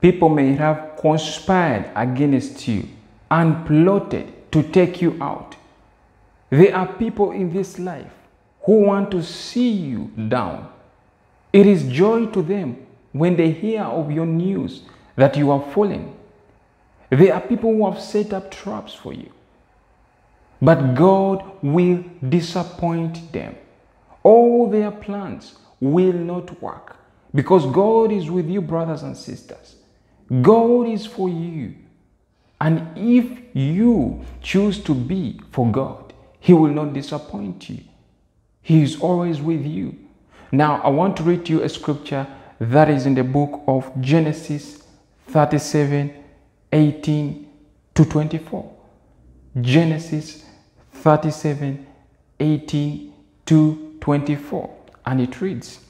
People may have conspired against you and plotted to take you out. There are people in this life who want to see you down. It is joy to them when they hear of your news that you are fallen. There are people who have set up traps for you. But God will disappoint them. All their plans will not work because God is with you, brothers and sisters. God is for you. And if you choose to be for God, He will not disappoint you. He is always with you. Now, I want to read you a scripture that is in the book of Genesis 37 18 to 24. Genesis 37 18 to 24. And it reads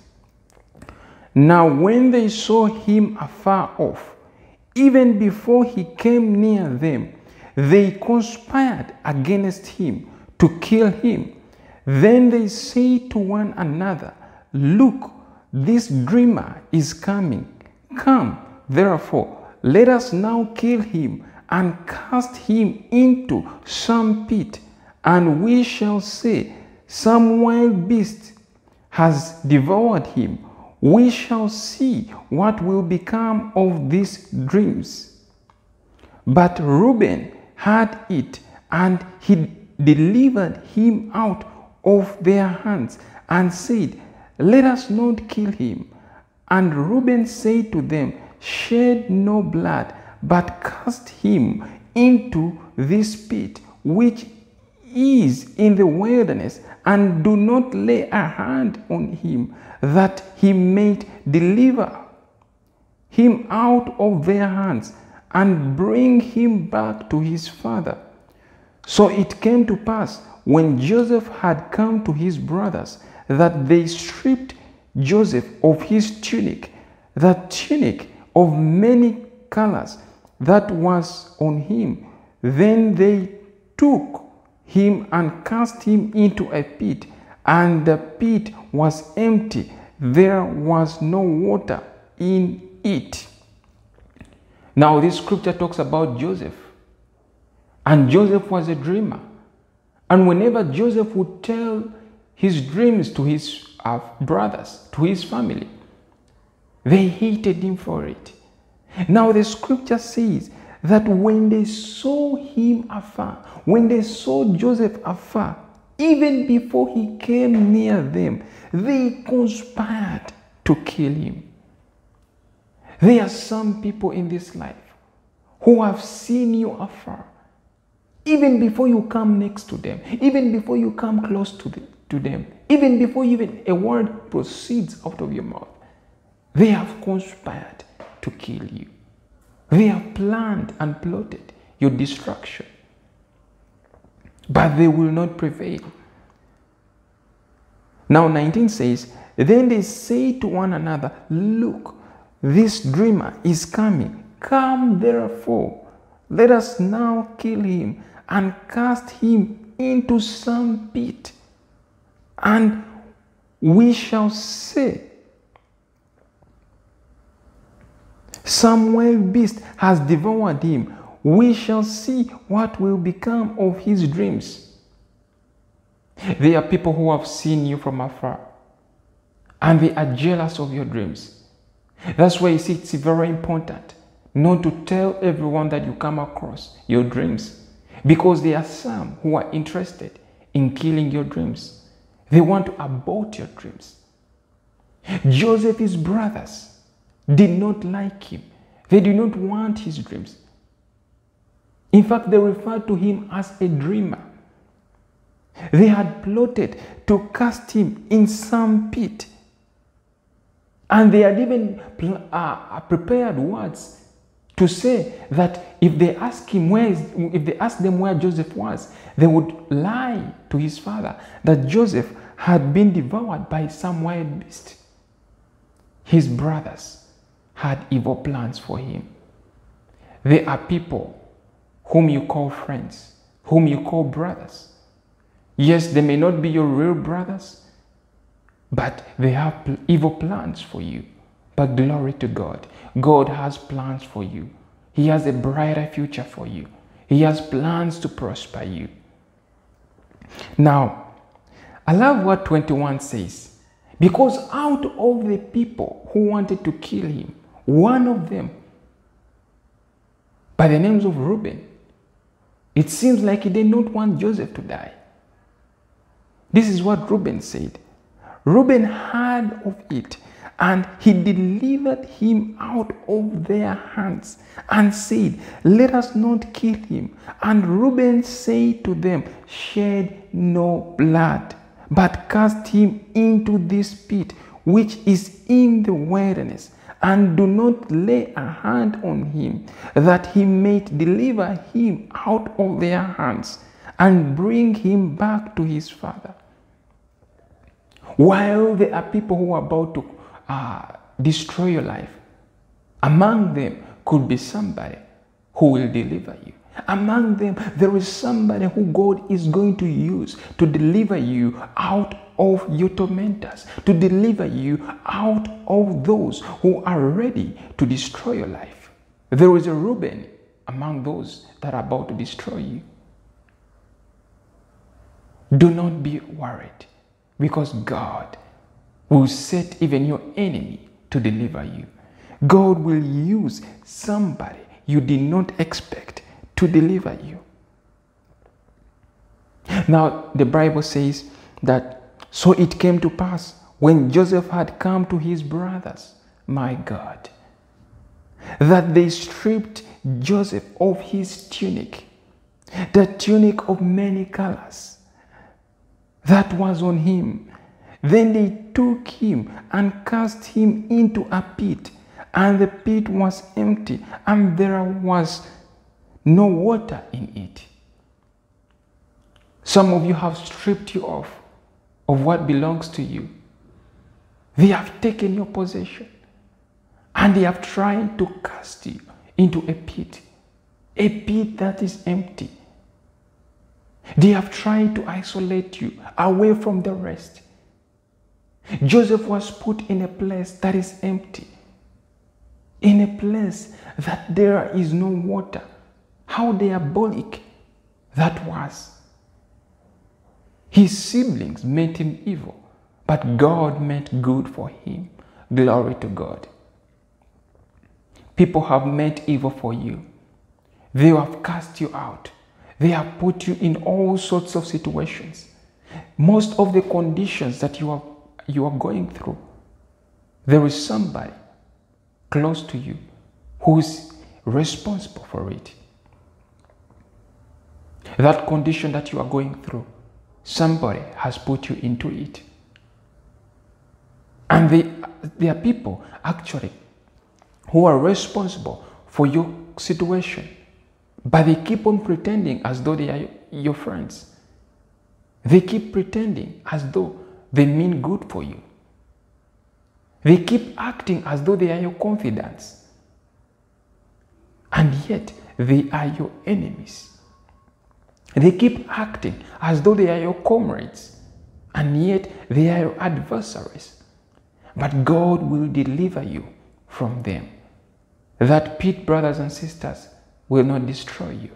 Now, when they saw him afar off, even before he came near them, they conspired against him to kill him. Then they say to one another, Look, this dreamer is coming. Come, therefore, let us now kill him and cast him into some pit, and we shall say, Some wild beast has devoured him. We shall see what will become of these dreams. But Reuben had it, and he delivered him out of their hands, and said, Let us not kill him. And Reuben said to them, Shed no blood, but cast him into this pit which is in the wilderness, and do not lay a hand on him, that he may deliver him out of their hands and bring him back to his father. So it came to pass when Joseph had come to his brothers that they stripped Joseph of his tunic, the tunic of many colors that was on him. Then they took him and cast him into a pit, and the pit was empty. There was no water in it. Now, this scripture talks about Joseph. And Joseph was a dreamer. And whenever Joseph would tell his dreams to his uh, brothers, to his family, they hated him for it. Now, the scripture says that when they saw him afar, when they saw Joseph afar, even before he came near them, they conspired to kill him. There are some people in this life who have seen you afar, even before you come next to them, even before you come close to, the, to them, even before even a word proceeds out of your mouth. They have conspired to kill you. They have planned and plotted your destruction. But they will not prevail. Now, 19 says, Then they say to one another, Look, this dreamer is coming. Come, therefore, let us now kill him and cast him into some pit. And we shall say, Some wild beast has devoured him. We shall see what will become of his dreams. There are people who have seen you from afar and they are jealous of your dreams. That's why you see it's very important not to tell everyone that you come across your dreams because there are some who are interested in killing your dreams. They want to abort your dreams. Joseph's brothers did not like him. They did not want his dreams. In fact, they referred to him as a dreamer. They had plotted to cast him in some pit. And they had even uh, prepared words to say that if they ask him where is, if they ask them where Joseph was, they would lie to his father that Joseph had been devoured by some wild beast. His brothers had evil plans for him. There are people whom you call friends, whom you call brothers. Yes, they may not be your real brothers, but they have evil plans for you But glory to God. God has plans for you. He has a brighter future for you. He has plans to prosper you. Now, I love what 21 says. Because out of the people who wanted to kill him, one of them, by the names of Reuben, it seems like he did not want Joseph to die. This is what Reuben said. Reuben heard of it and he delivered him out of their hands and said, Let us not kill him. And Reuben said to them, Shed no blood, but cast him into this pit which is in the wilderness, and do not lay a hand on him, that he may deliver him out of their hands and bring him back to his father. While there are people who are about to uh, destroy your life, among them could be somebody who will deliver you. Among them, there is somebody who God is going to use to deliver you out of your tormentors, to deliver you out of those who are ready to destroy your life. There is a Reuben among those that are about to destroy you. Do not be worried because God will set even your enemy to deliver you. God will use somebody you did not expect to deliver you. Now, the Bible says that so it came to pass when Joseph had come to his brothers, my God, that they stripped Joseph of his tunic, the tunic of many colors that was on him. Then they took him and cast him into a pit, and the pit was empty, and there was no water in it. Some of you have stripped you off of what belongs to you. They have taken your possession and they have tried to cast you into a pit, a pit that is empty. They have tried to isolate you away from the rest. Joseph was put in a place that is empty, in a place that there is no water. How diabolic that was. His siblings meant him evil, but God meant good for him. Glory to God. People have meant evil for you. They have cast you out. They have put you in all sorts of situations. Most of the conditions that you are, you are going through, there is somebody close to you who's responsible for it. That condition that you are going through, somebody has put you into it. And they, there are people actually who are responsible for your situation, but they keep on pretending as though they are your friends. They keep pretending as though they mean good for you. They keep acting as though they are your confidants. And yet, they are your enemies. They keep acting as though they are your comrades, and yet they are your adversaries. But God will deliver you from them. That pit, brothers and sisters, will not destroy you.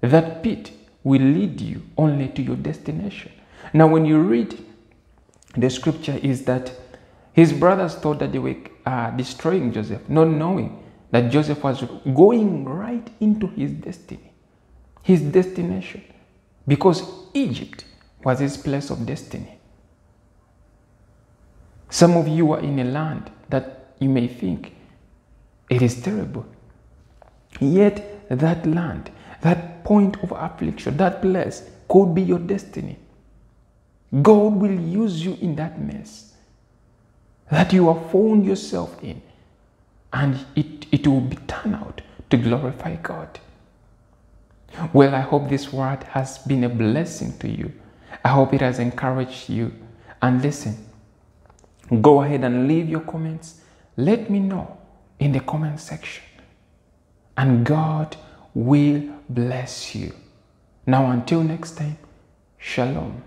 That pit will lead you only to your destination. Now, when you read the scripture, is that his brothers thought that they were uh, destroying Joseph, not knowing that Joseph was going right into his destiny his destination because Egypt was his place of destiny. Some of you are in a land that you may think it is terrible. Yet that land, that point of affliction, that place could be your destiny. God will use you in that mess that you have found yourself in, and it, it will be turned out to glorify God. Well, I hope this word has been a blessing to you. I hope it has encouraged you. And listen, go ahead and leave your comments. Let me know in the comment section. And God will bless you. Now, until next time, shalom.